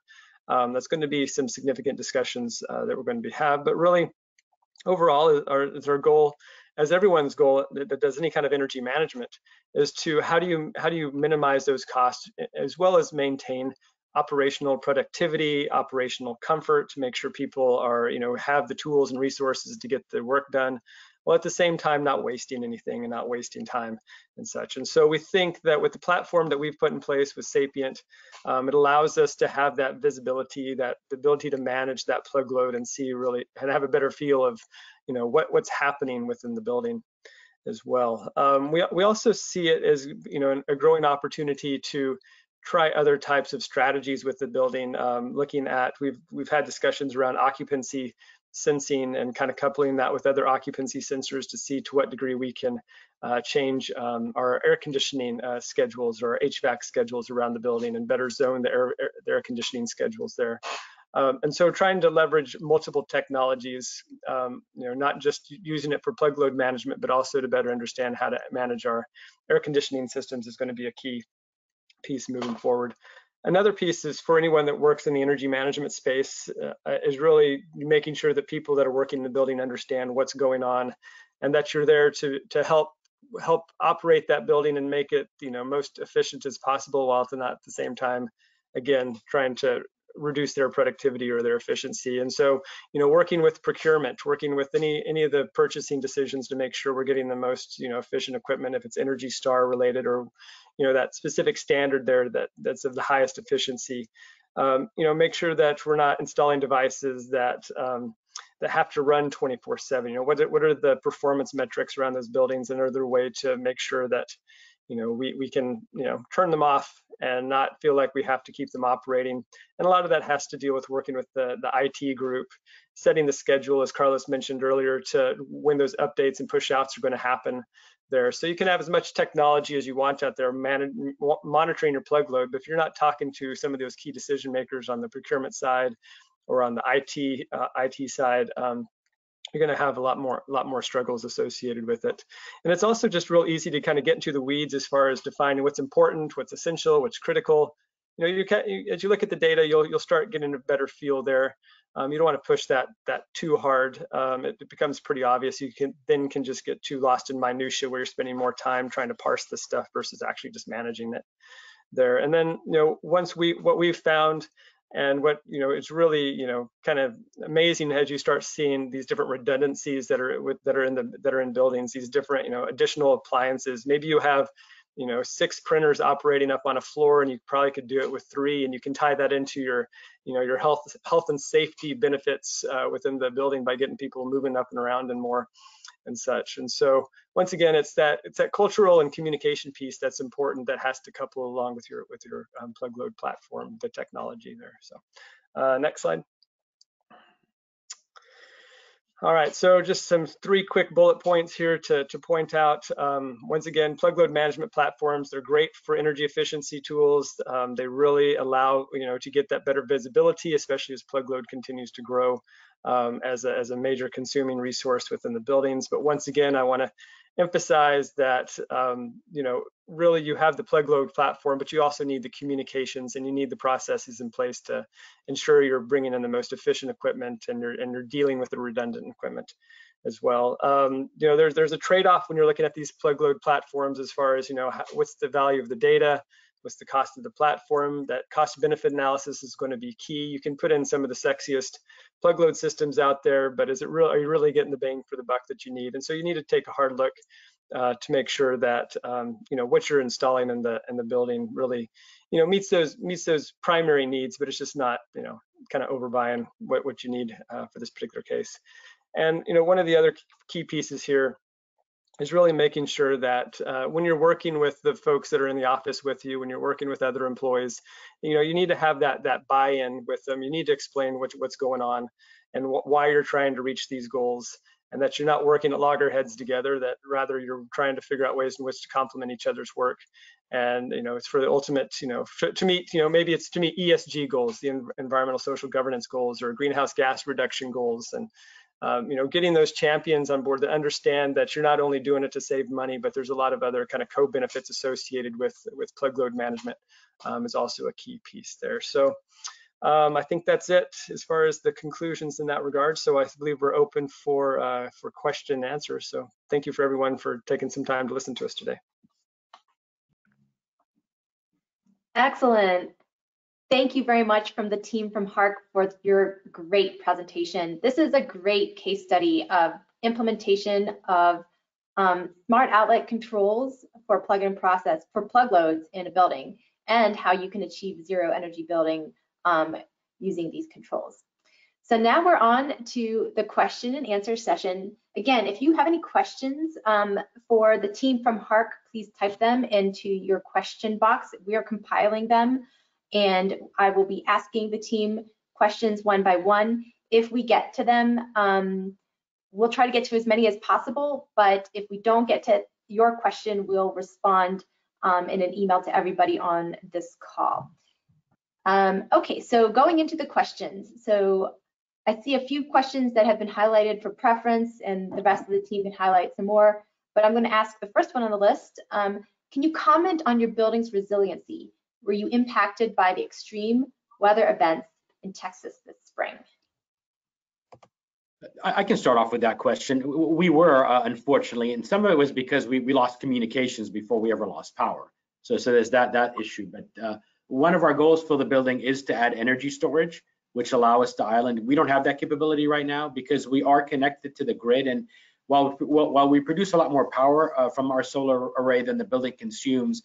Um, that's going to be some significant discussions uh, that we're going to be have, but really overall our, is our goal as everyone's goal that, that, does any kind of energy management is to how do you how do you minimize those costs as well as maintain operational productivity operational comfort to make sure people are you know have the tools and resources to get the work done while at the same time not wasting anything and not wasting time and such. And so we think that with the platform that we've put in place with Sapient, um, it allows us to have that visibility, that ability to manage that plug load and see really and have a better feel of, you know, what, what's happening within the building as well. Um, we, we also see it as, you know, a growing opportunity to try other types of strategies with the building, um, looking at, we've, we've had discussions around occupancy sensing and kind of coupling that with other occupancy sensors to see to what degree we can uh, change um, our air conditioning uh, schedules or HVAC schedules around the building and better zone the air, the air conditioning schedules there. Um, and so trying to leverage multiple technologies, um, you know, not just using it for plug load management, but also to better understand how to manage our air conditioning systems is going to be a key piece moving forward. Another piece is for anyone that works in the energy management space uh, is really making sure that people that are working in the building understand what's going on and that you're there to to help help operate that building and make it you know most efficient as possible while at not at the same time again trying to reduce their productivity or their efficiency. And so, you know, working with procurement, working with any any of the purchasing decisions to make sure we're getting the most, you know, efficient equipment if it's Energy Star related or, you know, that specific standard there that that's of the highest efficiency. Um, you know, make sure that we're not installing devices that um, that have to run 24/7. You know, what what are the performance metrics around those buildings, and are there a way to make sure that you know we we can you know turn them off and not feel like we have to keep them operating. And a lot of that has to deal with working with the, the IT group, setting the schedule, as Carlos mentioned earlier, to when those updates and pushouts are going to happen there. So you can have as much technology as you want out there man- monitoring your plug load, but if you're not talking to some of those key decision makers on the procurement side or on the IT uh, IT side, um, you're going to have a lot more lot more struggles associated with it and it's also just real easy to kind of get into the weeds as far as defining what's important what's essential what's critical you know, you can as you look at the data, you'll you'll start getting a better feel there. Um, you don't want to push that that too hard. Um, it, it, becomes pretty obvious. You can then can just get too lost in minutia where you're spending more time trying to parse this stuff versus actually just managing it there. And then you know once we what we've found and what you know it's really you know kind of amazing as you start seeing these different redundancies that are with that are in the that are in buildings these different you know additional appliances. Maybe you have you know six printers operating up on a floor and you probably could do it with three and you can tie that into your you know your health health and safety benefits uh, within the building by getting people moving up and around and more and such and so once again it's that it's that cultural and communication piece that's important that has to couple along with your with your um, plug load platform the technology there so uh, next slide all right, so just some three quick bullet points here to, to point out. Um, once again, plug load management platforms, they're great for energy efficiency tools. Um, they really allow, you know, to get that better visibility, especially as plug load continues to grow um, as, a, as a major consuming resource within the buildings. But once again, I wanna emphasize that um, you know really you have the plug load platform but you also need the communications and you need the processes in place to ensure you're bringing in the most efficient equipment and you're and you're dealing with the redundant equipment as well um, you know there's there's a trade-off when you're looking at these plug load platforms as far as you know how, what's the value of the data what's the cost of the platform that cost benefit analysis is going to be key you can put in some of the sexiest plug load systems out there, but is it real? Are you really getting the bang for the buck that you need? And so you need to take a hard look uh, to make sure that um, you know what you're installing in the in the building really you know meets those meets those primary needs, but it's just not you know kind of overbuying what what you need uh, for this particular case. And you know one of the other key pieces here is really making sure that uh, when you're working with the folks that are in the office with you, when you're working with other employees, you know, you need to have that that buy-in with them. You need to explain what, what's going on and wh why you're trying to reach these goals, and that you're not working at loggerheads together. That rather you're trying to figure out ways in which to complement each other's work. And you know, it's for the ultimate, you know, to meet, you know, maybe it's to meet ESG goals, the environmental social governance goals, or greenhouse gas reduction goals, and um, you know, getting those champions on board that understand that you're not only doing it to save money, but there's a lot of other kind of co-benefits associated with with plug load management um, is also a key piece there. So um, I think that's it as far as the conclusions in that regard. So I believe we're open for uh, for question and answer. So thank you for everyone for taking some time to listen to us today. Excellent. Thank you very much from the team from HARC for your great presentation. This is a great case study of implementation of um, smart outlet controls for plug-in process for plug loads in a building and how you can achieve zero energy building um, using these controls. So now we're on to the question and answer session. Again, if you have any questions um, for the team from HARC, please type them into your question box. We are compiling them and I will be asking the team questions one by one. If we get to them, um, we'll try to get to as many as possible, but if we don't get to your question, we'll respond um, in an email to everybody on this call. Um, okay, so going into the questions. So I see a few questions that have been highlighted for preference and the rest of the team can highlight some more, but I'm gonna ask the first one on the list. Um, can you comment on your building's resiliency? Were you impacted by the extreme weather events in Texas this spring? I, can start off with that question. We were, uh, unfortunately, and some of it was because we, we lost communications before we ever lost power. So, so there's that that issue. But uh, one of our goals for the building is to add energy storage, which allow us to island. We don't have that capability right now because we are connected to the grid. And while while we produce a lot more power uh, from our solar array than the building consumes,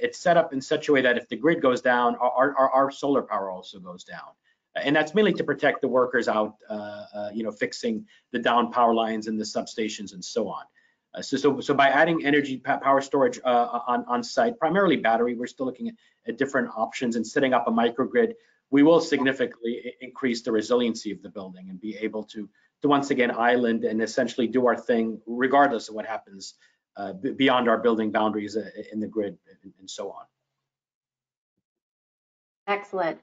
it's set up in such a way that if the grid goes down, our, our, our solar power also goes down. And that's mainly to protect the workers out, uh, uh, you know, fixing the down power lines and the substations and so on. Uh, so, so, so by adding energy power storage uh, on, on site, primarily battery, we're still looking at, at different options and setting up a microgrid. We will significantly increase the resiliency of the building and be able to, to once again island and essentially do our thing regardless of what happens uh, beyond our building boundaries uh, in the grid and so on. Excellent.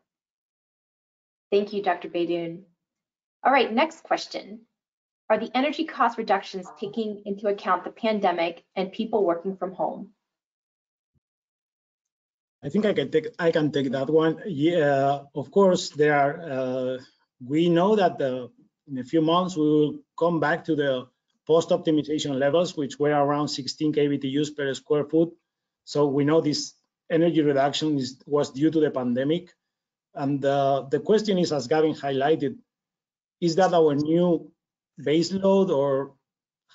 Thank you, Dr. Beydoun. All right, next question. Are the energy cost reductions taking into account the pandemic and people working from home? I think I can take I can take that one. Yeah, of course there are. Uh, we know that the, in a few months we will come back to the post optimization levels, which were around 16 kBTUs per square foot. So we know this energy reduction is, was due to the pandemic. And uh, the question is, as Gavin highlighted, is that our new base load or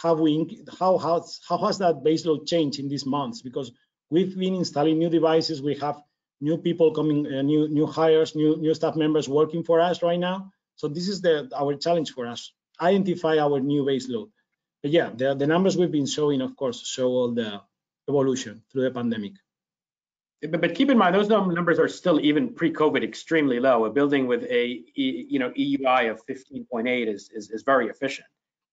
have we how has how has that base load changed in these months? Because we've been installing new devices, we have new people coming, uh, new new hires, new new staff members working for us right now. So this is the our challenge for us: identify our new base load. But yeah, the the numbers we've been showing, of course, show all the evolution through the pandemic. But, but keep in mind, those numbers are still even pre-COVID extremely low. A building with a you know EUI of 15.8 is, is, is very efficient.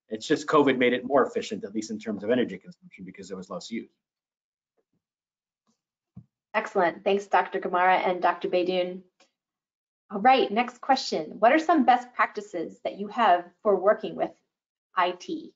It's just COVID made it more efficient, at least in terms of energy consumption, because there was less use. Excellent. Thanks, Dr. Gamara and Dr. Beydoun. All right, next question. What are some best practices that you have for working with IT?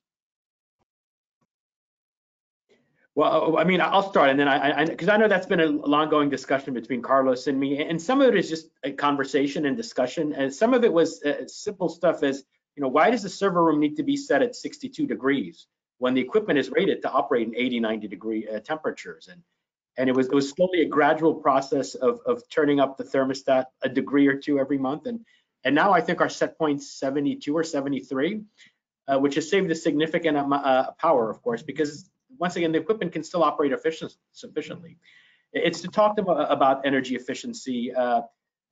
Well, I mean, I'll start, and then I, because I, I, know that's been a ongoing discussion between Carlos and me, and some of it is just a conversation and discussion, and some of it was uh, simple stuff as, you know, why does the server room need to be set at 62 degrees when the equipment is rated to operate in 80, 90 degree uh, temperatures? And and it was it was slowly a gradual process of of turning up the thermostat a degree or two every month, and and now I think our set point's 72 or 73, uh, which has saved a significant amount, uh, power, of course, because once again, the equipment can still operate efficient, sufficiently. It's to talk to them about energy efficiency. Uh,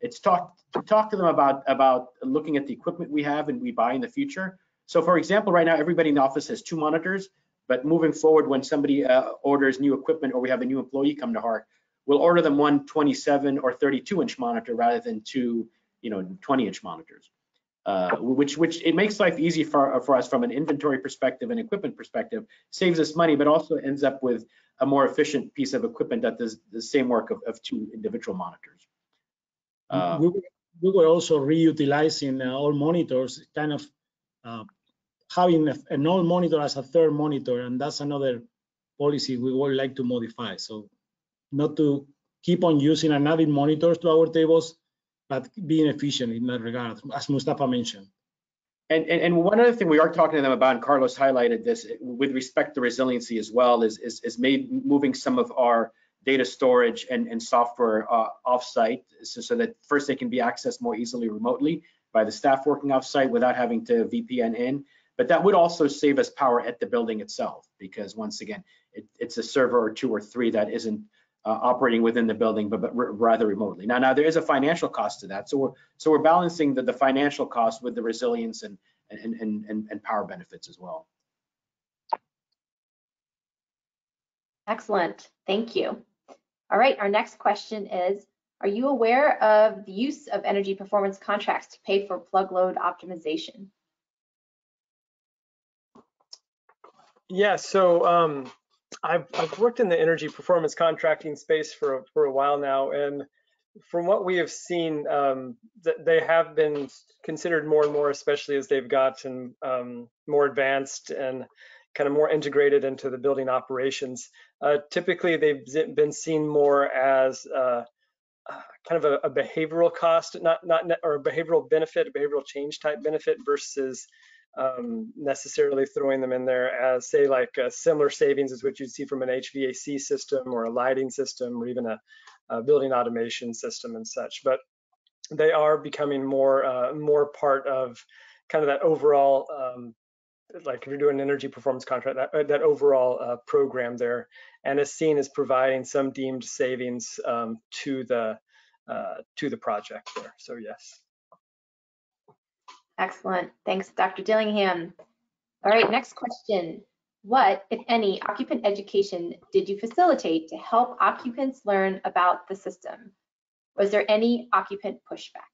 it's talk to talk to them about about looking at the equipment we have and we buy in the future. So, for example, right now everybody in the office has two monitors, but moving forward, when somebody uh, orders new equipment or we have a new employee come to HARC, we'll order them one 27 or 32 inch monitor rather than two, you know, 20 inch monitors uh, which which it makes life easy for for us from an inventory perspective and equipment perspective, saves us money, but also ends up with a more efficient piece of equipment that does the same work of, of two individual monitors. Uh, we, we were also reutilizing uh, all monitors, kind of uh, having a, an old monitor as a third monitor, and that's another policy we would like to modify. So not to keep on using and adding monitors to our tables, but being efficient in that regard, as Mustafa mentioned. And, and, and, one other thing we are talking to them about, and Carlos highlighted this with respect to resiliency as well, is, is, is made, moving some of our data storage and, and software uh, offsite so, so that first they can be accessed more easily remotely by the staff working offsite without having to VPN in. But that would also save us power at the building itself because once again, it, it's a server or two or three that isn't uh, operating within the building, but, but rather remotely. Now, now there is a financial cost to that, so we're so we're balancing the, the financial cost with the resilience and and, and and and power benefits as well. Excellent, thank you. All right, our next question is: Are you aware of the use of energy performance contracts to pay for plug load optimization? Yeah, so um, I've, I've worked in the energy performance contracting space for a, for a while now, and from what we have seen, um, they have been considered more and more, especially as they've gotten um, more advanced and kind of more integrated into the building operations. Uh, typically, they've been seen more as uh, kind of a, a, behavioral cost, not not or a behavioral benefit, a behavioral change type benefit versus um, necessarily throwing them in there as say like similar savings as what you'd see from an HVAC system or a lighting system or even a, a building automation system and such. But they are becoming more uh, more part of kind of that overall um, like if you're doing an energy performance contract, that, that overall uh, program there, and is seen as providing some deemed savings um, to the uh, to the project there. So yes. Excellent. Thanks, Dr. Dillingham. All right, next question. What, if any, occupant education did you facilitate to help occupants learn about the system? Was there any occupant pushback?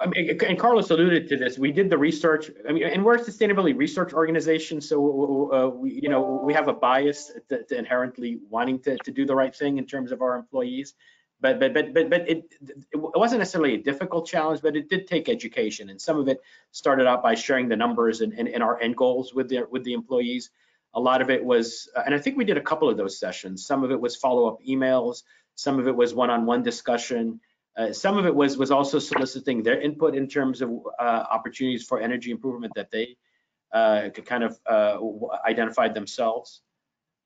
I mean, and Carlos alluded to this. We did the research. I mean, and we're a sustainability research organization, so uh, we, you know, we have a bias to, to inherently wanting to, to do the right thing in terms of our employees but but but but but it it wasn't necessarily a difficult challenge, but it did take education, and some of it started out by sharing the numbers and, and, and our end goals with the with the employees. A lot of it was, uh, and I think we did a couple of those sessions. Some of it was follow-up emails. Some of it was one-on-one discussion. Uh, some of it was was also soliciting their input in terms of uh, opportunities for energy improvement that they uh, could kind of uh, identified themselves.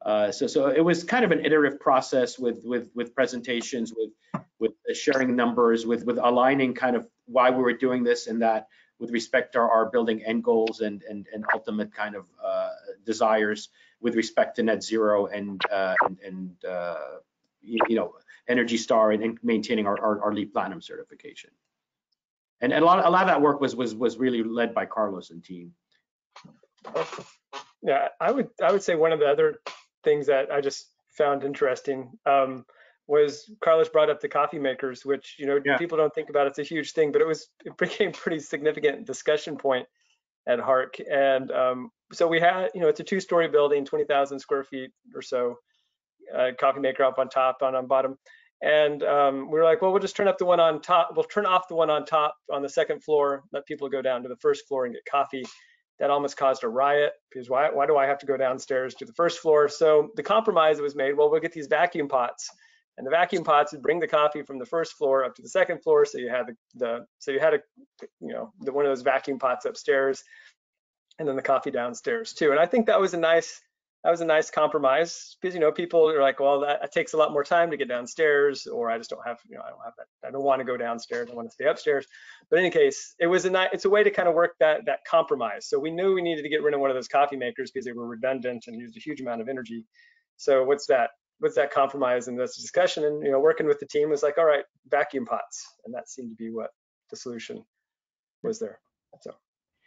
Uh, so, so it was kind of an iterative process with with with presentations, with with sharing numbers, with with aligning kind of why we were doing this and that with respect to our, our building end goals and and and ultimate kind of uh, desires with respect to net zero and uh, and, and uh, you, you, know Energy Star and, and maintaining our, our, our LEED Platinum certification. And, and a lot a lot of that work was was was really led by Carlos and team. Yeah, I would I would say one of the other things that I just found interesting um, was Carlos brought up the coffee makers, which you know yeah. people don't think about. It's a huge thing, but it was it became <laughs> pretty significant discussion point at HARC. And um, so we had you know it's a two-story building, 20,000 square feet or so, uh, coffee maker up on top, on on bottom. And um, we were like, well, we'll just turn up the one on top. We'll turn off the one on top on the second floor, let people go down to the first floor and get coffee that almost caused a riot because why, why do I have to go downstairs to the first floor? So the compromise that was made, well, we'll get these vacuum pots and the vacuum pots would bring the coffee from the first floor up to the second floor. So you had the, the so you had a, you know, the, one of those vacuum pots upstairs and then the coffee downstairs too. And I think that was a nice, that was a nice compromise because you know people are like, well, that, that, takes a lot more time to get downstairs, or I just don't have, you know, I don't have that, I don't want to go downstairs, I want to stay upstairs. But in any case, it was a nice, it's a way to kind of work that that compromise. So we knew we needed to get rid of one of those coffee makers because they were redundant and used a huge amount of energy. So what's that? What's that compromise in this discussion? And you know, working with the team was like, all right, vacuum pots, and that seemed to be what the solution was there. So.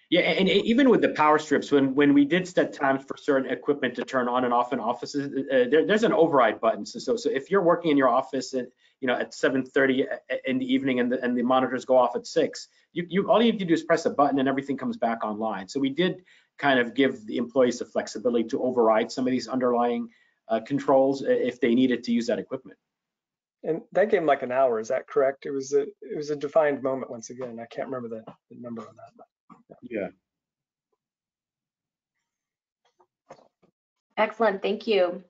Yeah, and even with the power strips, when when we did set times for certain equipment to turn on and off in offices, uh, there, there's an override button. So, so, so if you're working in your office at you know at 7:30 in the evening and the and the monitors go off at six, you you all you have to do is press a button and everything comes back online. So we did kind of give the employees the flexibility to override some of these underlying uh, controls if they needed to use that equipment. And that gave them like an hour. Is that correct? It was a it was a defined moment once again. I can't remember the, the number on that. But. Yeah. Excellent, thank you.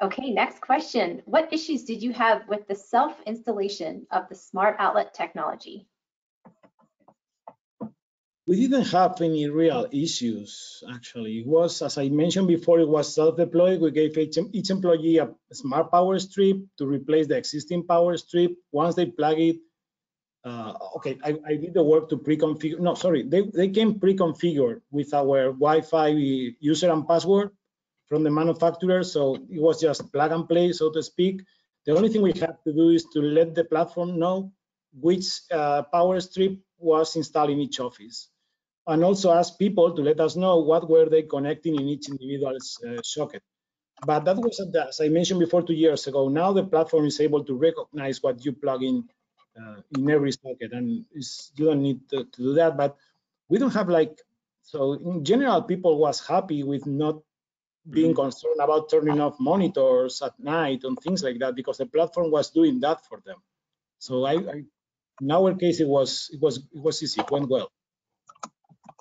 Okay, next question. What issues did you have with the self-installation of the smart outlet technology? We didn't have any real issues, actually. It was, as I mentioned before, it was self-deployed. We gave each, each employee a smart power strip to replace the existing power strip. Once they plug it, uh, okay, I, I, did the work to pre-configure, no, sorry, they, they came pre-configured with our Wi-Fi user and password from the manufacturer. So it was just plug and play, so to speak. The only thing we had to do is to let the platform know which uh, power strip was installed in each office. And also ask people to let us know what were they connecting in each individual uh, socket. But that was, as I mentioned before, two years ago. Now the platform is able to recognize what you plug in uh, in every socket and you don't need to, to, do that but we don't have like so in general people was happy with not being mm-hmm. concerned about turning off monitors at night and things like that because the platform was doing that for them so I, I in our case it was it was it was easy it went well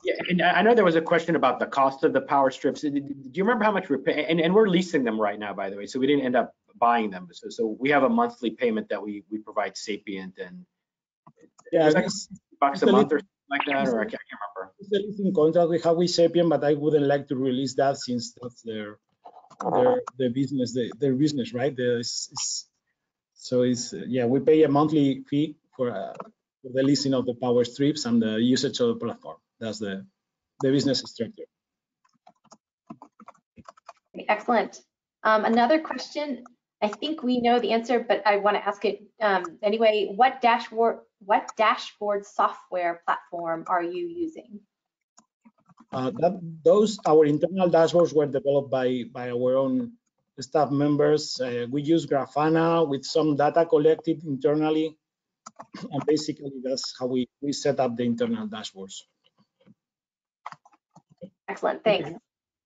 yeah, and I know there was a question about the cost of the power strips. Do you remember how much we're paying? And, and we're leasing them right now, by the way, so we didn't end up buying them. So, so we have a monthly payment that we we provide Sapient and yeah, like bucks a month or something like that, or I can't, remember. It's the leasing contract we have with Sapient, but I wouldn't like to release that since that's their their their business, their, their business, right? It's, it's, so it's yeah, we pay a monthly fee for, uh, for the leasing of the power strips and the usage of the platform. That's the the business structure. Excellent. Um, another question I think we know the answer, but I want to ask it um, anyway. What dashboard, what dashboard software platform are you using? Uh, that, those our internal dashboards were developed by by our own staff members. Uh, we use Grafana with some data collected internally, and basically that's how we we set up the internal dashboards. Excellent, thanks.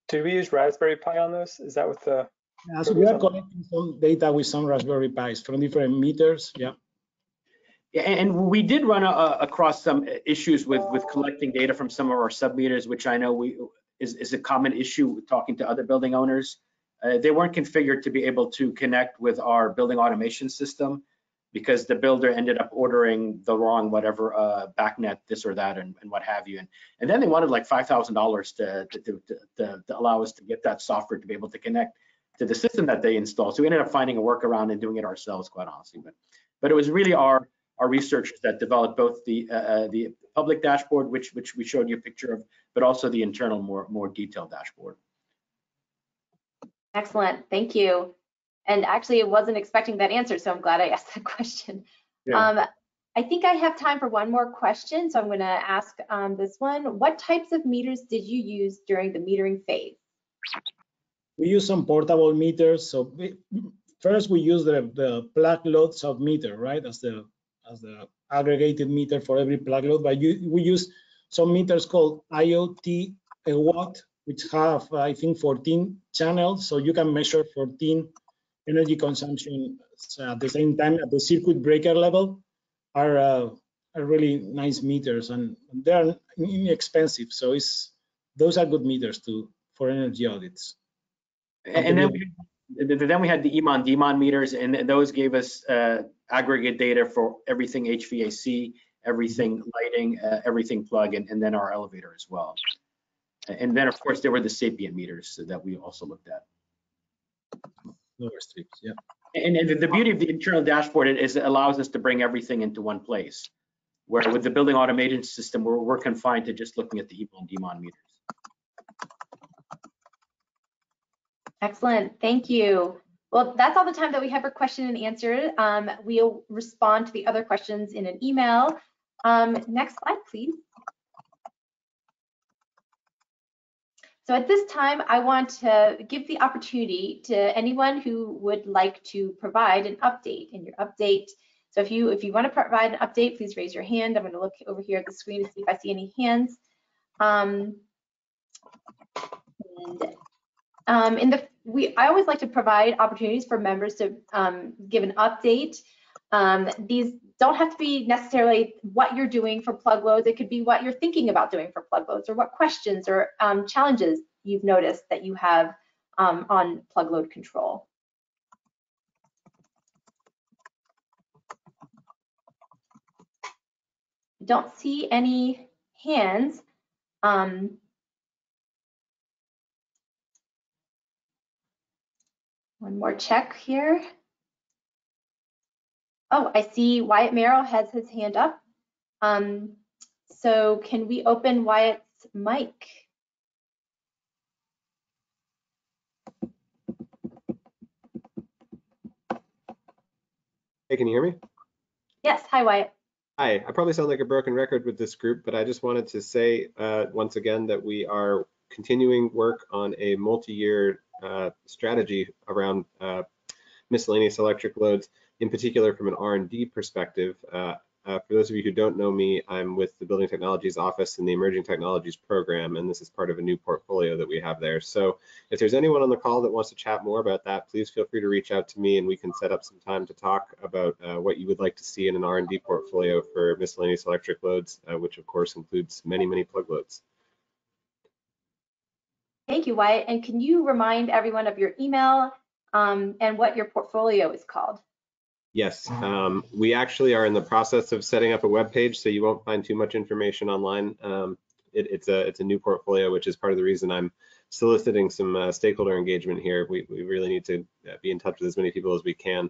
Do we use Raspberry Pi on this? Is that what the yeah, so we are collecting some data with some Raspberry Pis from different meters. Yeah. Yeah, and we did run a, a, across some issues with with collecting data from some of our sub meters, which I know we is, is a common issue with talking to other building owners. Uh, they weren't configured to be able to connect with our building automation system because the builder ended up ordering the wrong whatever uh, BACnet, this or that, and, and what have you. And, and then they wanted like $5,000 to, to, to, to, allow us to get that software to be able to connect to the system that they installed. So we ended up finding a workaround and doing it ourselves, quite honestly. But, but it was really our our researchers that developed both the uh, uh, the public dashboard, which which we showed you a picture of, but also the internal more more detailed dashboard. Excellent, thank you. And actually, I wasn't expecting that answer, so I'm glad I <laughs> asked that question. Yeah. Um, I think I have time for one more question, so I'm going to ask um, this one. What types of meters did you use during the metering phase? We use some portable meters. So we, first we use the, the plug load submeter, right, as the as the aggregated meter for every plug load. But you, we use some meters called IoT A watt, which have I think 14 channels, so you can measure 14 energy consumption at the same time at the circuit breaker level are, uh, are really nice meters and they're inexpensive. So it's those are good meters to for energy audits. And then we, then we had the E-Mon D-Mon meters, and those gave us uh, aggregate data for everything HVAC, everything lighting, uh, everything plug, and, and then our elevator as well. And then, of course, there were the Sapient meters that we also looked at. Lower strips, yeah. And, and the beauty of the internal dashboard is it allows us to bring everything into one place. Where with the building automation system, we're, we're confined to just looking at the E-Mon D-Mon meters. Excellent, thank you. Well, that's all the time that we have for question and answer. Um, we'll respond to the other questions in an email. Um, next slide, please. So at this time, I want to give the opportunity to anyone who would like to provide an update in your update. So if you if you want to provide an update, please raise your hand. I'm going to look over here at the screen to see if I see any hands. Um, and um, in the we, I always like to provide opportunities for members to um, give an update. Um, these don't have to be necessarily what you're doing for plug loads. It could be what you're thinking about doing for plug loads or what questions or um, challenges you've noticed that you have um, on plug load control. I don't see any hands. Um, One more check here. Oh, I see Wyatt Merrill has his hand up. Um, so can we open Wyatt's mic? Hey, can you hear me? Yes, hi Wyatt. Hi, I probably sound like a broken record with this group, but I just wanted to say uh, once again that we are continuing work on a multi-year uh, strategy around uh, miscellaneous electric loads, in particular from an R&D perspective. Uh, uh, for those of you who don't know me, I'm with the Building Technologies Office in the Emerging Technologies Program, and this is part of a new portfolio that we have there. So if there's anyone on the call that wants to chat more about that, please feel free to reach out to me and we can set up some time to talk about uh, what you would like to see in an R&D portfolio for miscellaneous electric loads, uh, which of course includes many, many plug loads. Thank you, Wyatt. And can you remind everyone of your email um, and what your portfolio is called? Yes, um, we actually are in the process of setting up a web page, so you won't find too much information online. Um, it, it's a it's a new portfolio, which is part of the reason I'm soliciting some uh, stakeholder engagement here. We, we really need to uh, be in touch with as many people as we can.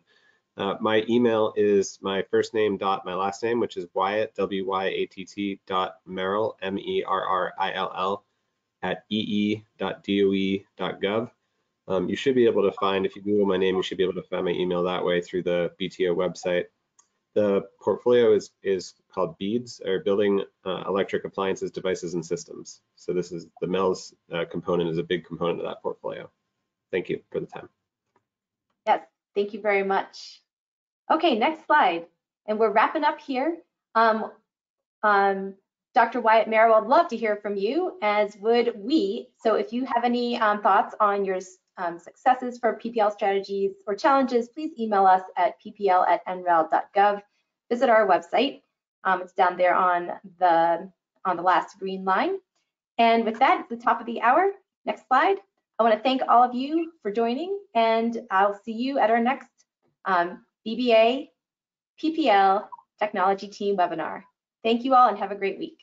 Uh, my email is my first name dot my last name, which is Wyatt W Y A T T dot Merrill M E R R I L L at ee.doe.gov. Um, you should be able to find, if you Google my name, you should be able to find my email that way through the BTO website. The portfolio is, is called BEADS, or Building uh, Electric Appliances, Devices, and Systems. So this is the MELS uh, component is a big component of that portfolio. Thank you for the time. Yes, thank you very much. Okay, next slide. And we're wrapping up here. Um, um, Dr. Wyatt Merrill, I'd love to hear from you, as would we. So if you have any um, thoughts on your um, successes for PPL strategies or challenges, please email us at ppl at nrel.gov. Visit our website. Um, it's down there on the on the last green line. And with that, it's the top of the hour. Next slide. I want to thank all of you for joining, and I'll see you at our next um, BBA PPL Technology Team webinar. Thank you all and have a great week.